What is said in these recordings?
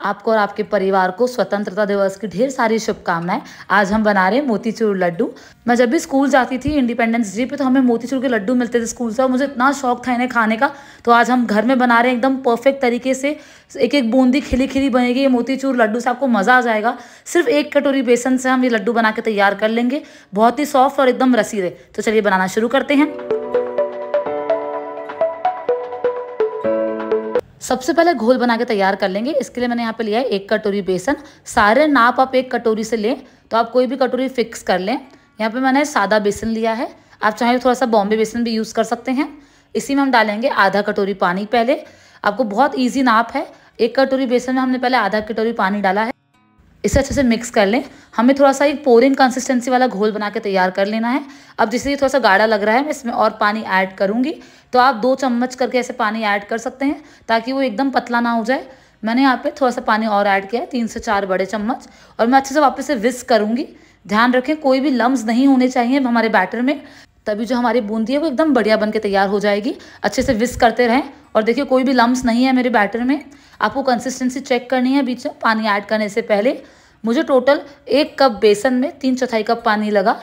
आपको और आपके परिवार को स्वतंत्रता दिवस की ढेर सारी शुभकामनाएँ। आज हम बना रहे हैं मोतीचूर लड्डू। मैं जब भी स्कूल जाती थी इंडिपेंडेंस डे पे तो हमें मोतीचूर के लड्डू मिलते थे स्कूल से और मुझे इतना शौक था इन्हें खाने का। तो आज हम घर में बना रहे हैं एकदम परफेक्ट तरीके से। एक एक बूंदी खिली खिली बनेगी, ये मोतीचूर लड्डू से आपको मज़ा आ जाएगा। सिर्फ़ एक कटोरी बेसन से हम ये लड्डू बना के तैयार कर लेंगे। बहुत ही सॉफ्ट और एकदम रसीले तो चलिए बनाना शुरू करते हैं। सबसे पहले घोल बना के तैयार कर लेंगे। इसके लिए मैंने यहाँ पे लिया है एक कटोरी बेसन। सारे नाप आप एक कटोरी से लें तो आप कोई भी कटोरी फिक्स कर लें। यहाँ पे मैंने सादा बेसन लिया है। आप चाहें तो थोड़ा सा बॉम्बे बेसन भी यूज़ कर सकते हैं। इसी में हम डालेंगे आधा कटोरी पानी पहले। आपको बहुत ईजी नाप है। एक कटोरी बेसन में हमने पहले आधा कटोरी पानी डाला है। इसे अच्छे से मिक्स कर लें। हमें थोड़ा सा एक पोरिंग कंसिस्टेंसी वाला घोल बना के तैयार कर लेना है। अब जैसे ये थोड़ा सा गाढ़ा लग रहा है, मैं इसमें और पानी ऐड करूँगी। तो आप दो चम्मच करके ऐसे पानी ऐड कर सकते हैं, ताकि वो एकदम पतला ना हो जाए। मैंने यहाँ पे थोड़ा सा पानी और ऐड किया है, तीन से चार बड़े चम्मच। और मैं अच्छे से वापस से विस्क करूँगी। ध्यान रखें, कोई भी लम्ब नहीं होने चाहिए हमारे बैटर में। तभी जो हमारी बूंदी है, वो एकदम बढ़िया बन के तैयार हो जाएगी। अच्छे से विस्क करते रहें। और देखिए, कोई भी लम्ब नहीं है मेरे बैटर में। आपको कंसिस्टेंसी चेक करनी है बीच में, पानी ऐड करने से पहले। मुझे टोटल एक कप बेसन में तीन चौथाई कप पानी लगा।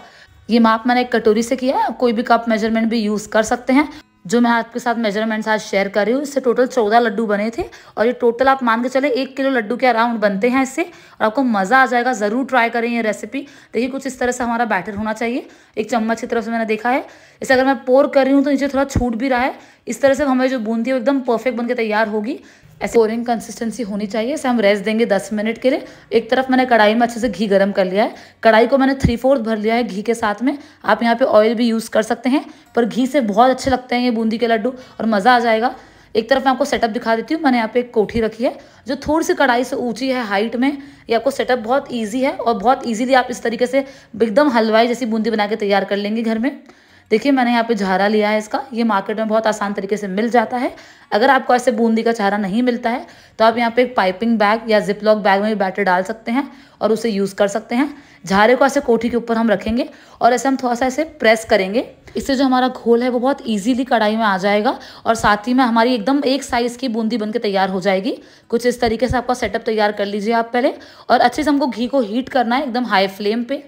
ये माप मैंने एक कटोरी से किया है, कोई भी कप मेज़रमेंट भी यूज़ कर सकते हैं। जो मैं आपके साथ मेजरमेंट्स आज शेयर कर रही हूँ, इससे टोटल चौदह लड्डू बने थे। और ये टोटल आप मान के चले, एक किलो लड्डू के अराउंड बनते हैं इससे। और आपको मज़ा आ जाएगा, ज़रूर ट्राई करें ये रेसिपी देखिए, कुछ इस तरह से हमारा बैटर होना चाहिए। एक चम्मच की तरफ़ से मैंने देखा है। इसे अगर मैं पोर कर रही हूँ तो नीचे थोड़ा छूट भी रहा है। इस तरह से हमें जो बूंदी है एकदम परफेक्ट बन तैयार होगी। ऐसे पोरिंग कंसिस्टेंसी होनी चाहिए। इसे हम रेस्ट देंगे दस मिनट के लिए। एक तरफ़ मैंने कढ़ाई में अच्छे से घी गर्म कर लिया है। कढ़ाई को मैंने थ्री फोर्थ भर लिया है घी के साथ में। आप यहाँ पे ऑयल भी यूज़ कर सकते हैं, पर घी से बहुत अच्छे लगते हैं ये बूंदी के लड्डू और मज़ा आ जाएगा। एक तरफ़ मैं आपको सेटअप दिखा देती हूँ। मैंने यहाँ पे एक कोठी रखी है, जो थोड़ी सी कढ़ाई से ऊँची है हाइट में। ये आपको सेटअप बहुत ईजी है और बहुत ईजीली आप इस तरीके से एकदम हलवाई जैसी बूंदी बना के तैयार कर लेंगे घर में। देखिए, मैंने यहाँ पे झारा लिया है इसका। ये मार्केट में बहुत आसान तरीके से मिल जाता है। अगर आपको ऐसे बूंदी का चारा नहीं मिलता है तो आप यहाँ पे एक पाइपिंग बैग या जिपलॉक बैग में भी बैटर डाल सकते हैं और उसे यूज़ कर सकते हैं। झारे को ऐसे कोठी के ऊपर हम रखेंगे और ऐसे हम थोड़ा सा ऐसे प्रेस करेंगे। इससे जो हमारा घोल है, वो बहुत इजीली कढ़ाई में आ जाएगा और साथ ही में हमारी एकदम एक साइज़ की बूंदी बन के तैयार हो जाएगी। कुछ इस तरीके से आपका सेटअप तैयार कर लीजिए आप पहले और अच्छे से हमको घी को हीट करना है एकदम हाई फ्लेम पे।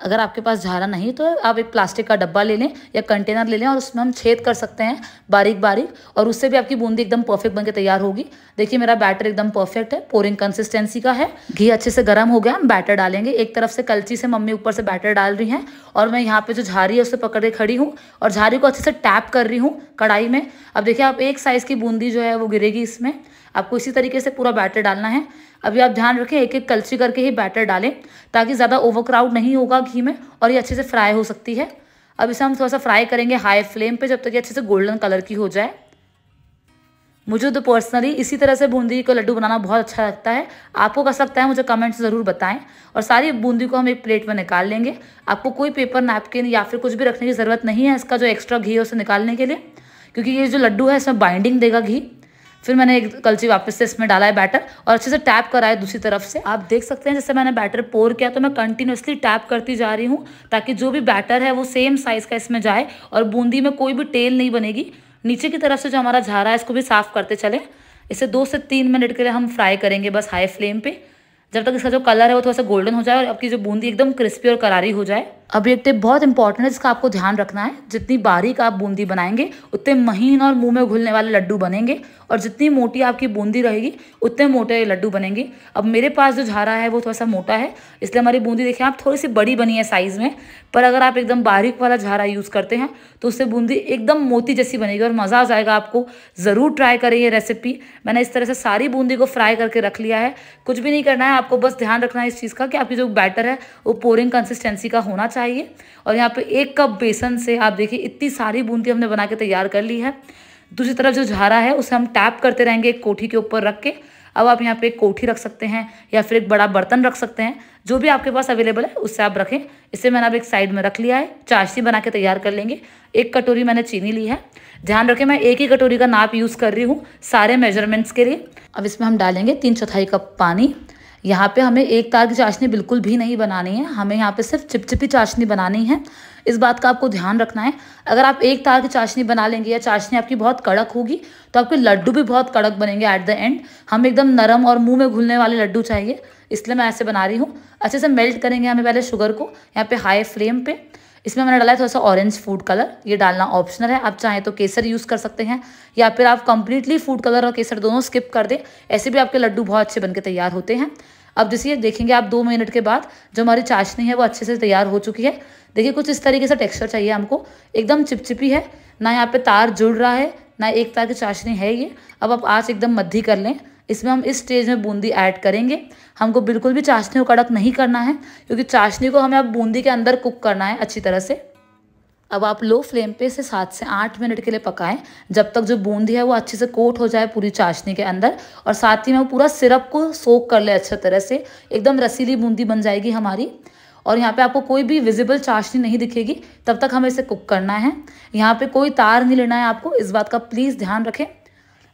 अगर आपके पास झारा नहीं तो आप एक प्लास्टिक का डब्बा ले लें या कंटेनर ले लें और उसमें हम छेद कर सकते हैं बारीक बारीक और उससे भी आपकी बूंदी एकदम परफेक्ट बनके तैयार होगी। देखिए, मेरा बैटर एकदम परफेक्ट है पोरिंग कंसिस्टेंसी का है। घी अच्छे से गर्म हो गया, हम बैटर डालेंगे। एक तरफ़ से कलची से मम्मी ऊपर से बैटर डाल रही हैं और मैं यहाँ पे जो झारी है, उसे पकड़ के खड़ी हूँ और झारी को अच्छे से टैप कर रही हूँ कढ़ाई में। अब देखिए, आप एक साइज़ की बूंदी जो है, वो गिरेगी इसमें। आपको इसी तरीके से पूरा बैटर डालना है। अभी आप ध्यान रखें एक एक कलची करके ही बैटर डालें, ताकि ज़्यादा ओवरक्राउड नहीं होगा घी में और ये अच्छे से फ्राई हो सकती है। अब इसे हम थोड़ा सा फ्राई करेंगे हाई फ्लेम पे, जब तक ये अच्छे से गोल्डन कलर की हो जाए। मुझे तो पर्सनली इसी तरह से बूंदी को लड्डू बनाना बहुत अच्छा लगता है। आपको कैसा लगता है, मुझे कमेंट्स ज़रूर बताएँ। और सारी बूंदी को हम एक प्लेट में निकाल लेंगे। आपको कोई पेपर नैपकिन या फिर कुछ भी रखने की ज़रूरत नहीं है इसका जो एक्स्ट्रा घी है उसे निकालने के लिए, क्योंकि ये जो लड्डू है इसमें बाइंडिंग देगा घी। फिर मैंने एक कलची वापस से इसमें डाला है बैटर और अच्छे से टैप करा है दूसरी तरफ़ से। आप देख सकते हैं, जैसे मैंने बैटर पोर किया तो मैं कंटिन्यूसली टैप करती जा रही हूँ, ताकि जो भी बैटर है, वो सेम साइज़ का इसमें जाए और बूंदी में कोई भी टेल नहीं बनेगी। नीचे की तरफ़ से जो हमारा झारा है, इसको भी साफ़ करते चले। इसे दो से तीन मिनट के लिए हम फ्राई करेंगे बस हाई फ्लेम पे। जब तक इसका जो कलर है, वो थोड़ा सा गोल्डन हो जाए और आपकी जो बूंदी एकदम क्रिस्पी और करारी हो जाए। अब एक टिप बहुत इंपॉर्टेंट है, जिसका आपको ध्यान रखना है। जितनी बारीक आप बूंदी बनाएँगे, उतने महीन और मुँह में घुलने वाले लड्डू बनेंगे, और जितनी मोटी आपकी बूंदी रहेगी, उतने मोटे लड्डू बनेंगे। अब मेरे पास जो झारा है, वो थोड़ा सा मोटा है, इसलिए हमारी बूंदी देखें आप थोड़ी सी बड़ी बनी है साइज़ में, पर अगर आप एकदम बारीक वाला झारा यूज़ करते हैं तो उससे बूंदी एकदम मोती जैसी बनेगी, और मज़ा आ जाएगा आपको। ज़रूर ट्राई करें ये रेसिपी मैंने इस तरह से सारी बूंदी को फ्राई करके रख लिया है। कुछ भी नहीं करना है, आपको बस ध्यान रखना है इस चीज़ का कि आपकी जो बैटर है, वो पोरिंग कंसिस्टेंसी का होना चाहिए। चाहिए। और यहाँ पे एक कप बेसन से आप देखिए, इतनी सारी बूंदी हमने बना के तैयार कर ली है। दूसरी तरफ़ जो झारा है, उसे हम टैप करते रहेंगे एक कोठी के ऊपर रख के। अब आप यहाँ पे एक कोठी रख सकते हैं या फिर एक बड़ा बर्तन रख सकते हैं। जो भी आपके पास अवेलेबल है, उससे आप रखें। इसे मैंने अब एक साइड में रख लिया है। चाशनी बना के तैयार कर लेंगे। एक कटोरी मैंने चीनी ली है। ध्यान रखें, मैं एक ही कटोरी का नाप यूज़ कर रही हूँ सारे मेजरमेंट्स के लिए। अब इसमें हम डालेंगे तीन चौथाई कप पानी। यहाँ पे हमें एक तार की चाशनी बिल्कुल भी नहीं बनानी है। हमें यहाँ पे सिर्फ़ चिपचिपी चाशनी बनानी है। इस बात का आपको ध्यान रखना है। अगर आप एक तार की चाशनी बना लेंगे या चाशनी आपकी बहुत कड़क होगी तो आपके लड्डू भी बहुत कड़क बनेंगे ऐट द एंड हमें एकदम नरम और मुँह में घुलने वाले लड्डू चाहिए, इसलिए मैं ऐसे बना रही हूँ। अच्छे से मेल्ट करेंगे हमें पहले शुगर को, यहाँ पे हाई फ्लेम पे। इसमें मैंने डाला है थोड़ा सा ऑरेंज फ़ूड कलर ये डालना ऑप्शनल है, आप चाहें तो केसर यूज़ कर सकते हैं, या फिर आप कंप्लीटली फ़ूड कलर और केसर दोनों स्किप कर दें, ऐसे भी आपके लड्डू बहुत अच्छे बनकर तैयार होते हैं। अब जैसे देखेंगे आप दो मिनट के बाद, जो हमारी चाशनी है वो अच्छे से तैयार हो चुकी है। देखिए कुछ इस तरीके से टेक्सचर चाहिए हमको, एकदम चिपचिपी है, ना यहाँ पे तार जुड़ रहा है ना एक तरह की चाशनी है ये। अब आप आँच एकदम मध्य कर लें। इसमें हम इस स्टेज में बूंदी ऐड करेंगे। हमको बिल्कुल भी चाशनी को कड़क नहीं करना है, क्योंकि चाशनी को हमें अब बूंदी के अंदर कुक करना है अच्छी तरह से। अब आप लो फ्लेम पे इसे सात से आठ मिनट के लिए पकाएँ, जब तक जो बूंदी है वो अच्छे से कोट हो जाए पूरी चाशनी के अंदर। और साथ ही में वो पूरा सिरप को सोक कर ले अच्छे तरह से। एकदम रसीली बूंदी बन जाएगी हमारी। और यहाँ पे आपको कोई भी विजिबल चाशनी नहीं दिखेगी, तब तक हमें इसे कुक करना है। यहाँ पे कोई तार नहीं लेना है आपको, इस बात का प्लीज़ ध्यान रखें।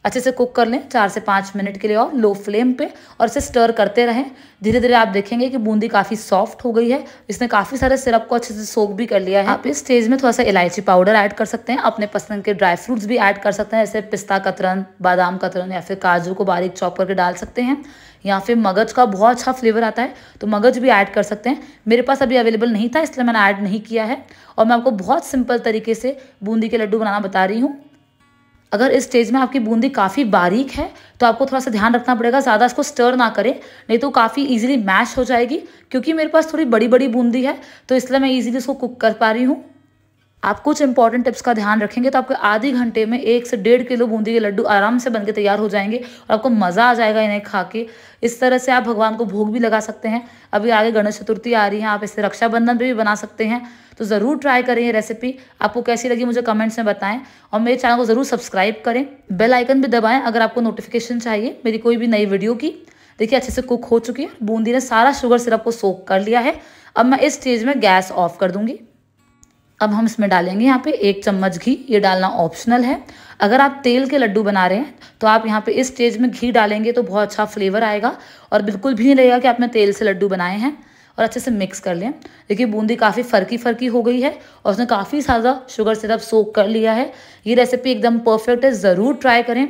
अच्छे से कुक कर लें, चार से पाँच मिनट के लिए और लो फ्लेम पे और इसे स्टर करते रहें। धीरे धीरे आप देखेंगे कि बूंदी काफ़ी सॉफ्ट हो गई है। इसने काफ़ी सारे सिरप को अच्छे से सोक भी कर लिया है। आप इस स्टेज में थोड़ा सा इलायची पाउडर ऐड कर सकते हैं। अपने पसंद के ड्राई फ्रूट्स भी ऐड कर सकते हैं। जैसे पिस्ता कतरन, बादाम कतरन या फिर काजू को बारीक चॉप करके डाल सकते हैं। या फिर मगज का बहुत अच्छा फ्लेवर आता है तो मगज भी ऐड कर सकते हैं। मेरे पास अभी अवेलेबल नहीं था, इसलिए मैंने ऐड नहीं किया है। और मैं आपको बहुत सिंपल तरीके से बूंदी के लड्डू बनाना बता रही हूँ। अगर इस स्टेज में आपकी बूंदी काफ़ी बारीक है तो आपको थोड़ा सा ध्यान रखना पड़ेगा, ज़्यादा इसको स्टर ना करें, नहीं तो काफ़ी इजीली मैश हो जाएगी, क्योंकि मेरे पास थोड़ी बड़ी बड़ी बूंदी है तो इसलिए मैं इजीली इसको कुक कर पा रही हूँ। आप कुछ इंपॉर्टेंट टिप्स का ध्यान रखेंगे तो आपके आधे घंटे में एक से डेढ़ किलो बूंदी के लड्डू आराम से बनके तैयार हो जाएँगे और आपको मज़ा आ जाएगा इन्हें खा के। इस तरह से आप भगवान को भोग भी लगा सकते हैं। अभी आगे गणेश चतुर्थी आ रही है, आप इसे रक्षाबंधन पर भी बना सकते हैं। तो ज़रूर ट्राई करें ये रेसिपी आपको कैसी लगी मुझे कमेंट्स में बताएँ और मेरे चैनल को ज़रूर सब्सक्राइब करें। बेल आइकन भी दबाएँ अगर आपको नोटिफिकेशन चाहिए मेरी कोई भी नई वीडियो की। देखिए अच्छे से कुक हो चुकी है। बूंदी ने सारा शुगर सिरप को सोख कर लिया है। अब मैं इस स्टेज में गैस ऑफ़ कर दूँगी। अब हम इसमें डालेंगे यहाँ पे एक चम्मच घी, ये डालना ऑप्शनल है। अगर आप तेल के लड्डू बना रहे हैं तो आप यहाँ पे इस स्टेज में घी डालेंगे तो बहुत अच्छा फ्लेवर आएगा और बिल्कुल भी नहीं लगेगा कि आपने तेल से लड्डू बनाए हैं और अच्छे से मिक्स कर लें। देखिए, बूंदी काफ़ी फरकी फरकी हो गई है और उसने काफ़ी ज़्यादा शुगर सिरप सोक कर लिया है। ये रेसिपी एकदम परफेक्ट है, ज़रूर ट्राई करें।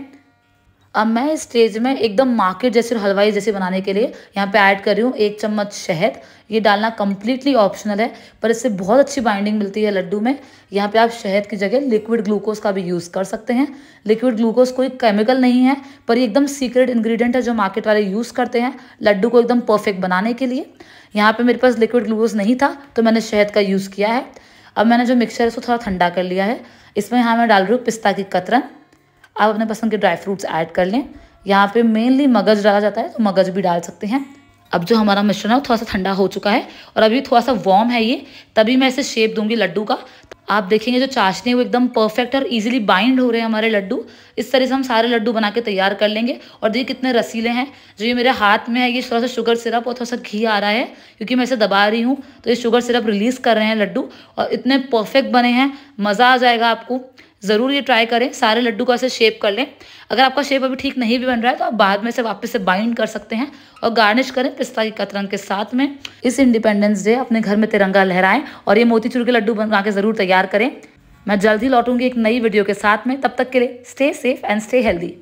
अब मैं इस स्टेज में एकदम मार्केट जैसे हलवाई जैसे बनाने के लिए यहाँ पे ऐड कर रही हूँ एक चम्मच शहद। ये डालना कम्प्लीटली ऑप्शनल है, पर इससे बहुत अच्छी बाइंडिंग मिलती है लड्डू में। यहाँ पे आप शहद की जगह लिक्विड ग्लूकोज का भी यूज़ कर सकते हैं। लिक्विड ग्लूकोज कोई केमिकल नहीं है, पर ये एकदम सीक्रेट इंग्रेडिएंट है जो मार्केट वाले यूज़ करते हैं लड्डू को एकदम परफेक्ट बनाने के लिए। यहाँ पर मेरे पास लिक्विड ग्लूकोज नहीं था तो मैंने शहद का यूज़ किया है। अब मैंने जो मिक्सचर है, उसको थोड़ा ठंडा कर लिया है। इसमें यहाँ मैं डाल रही हूँ पिस्ता की कतरन। आप अपने पसंद के ड्राई फ्रूट्स ऐड कर लें। यहाँ पे मेनली मगज डाला जाता है तो मगज भी डाल सकते हैं। अब जो हमारा मिश्रण है, वो थोड़ा सा ठंडा हो चुका है और अभी थोड़ा सा वार्म है ये, तभी मैं इसे शेप दूँगी लड्डू का। आप देखेंगे जो चाशनी है, वो एकदम परफेक्ट और इजीली बाइंड हो रहे हैं हमारे लड्डू। इस तरह से हम सारे लड्डू बना के तैयार कर लेंगे। और देखिए कितने रसीले हैं। जो ये मेरे हाथ में है, ये थोड़ा सा शुगर सिरप और थोड़ा सा घी आ रहा है, क्योंकि मैं इसे दबा रही हूँ। तो ये शुगर सिरप रिलीज़ कर रहे हैं लड्डू और इतने परफेक्ट बने हैं, मज़ा आ जाएगा आपको। ज़रूर ये ट्राई करें, सारे लड्डू को ऐसे शेप कर लें। अगर आपका शेप अभी ठीक नहीं भी बन रहा है तो आप बाद में से वापस से बाइंड कर सकते हैं और गार्निश करें पिस्ता की कतरंग के साथ में। इस इंडिपेंडेंस डे अपने घर में तिरंगा लहराएँ और ये मोतीचूर के लड्डू बना के ज़रूर तैयार करें। मैं जल्द ही लौटूँगी एक नई वीडियो के साथ में। तब तक के लिए stay safe and stay healthy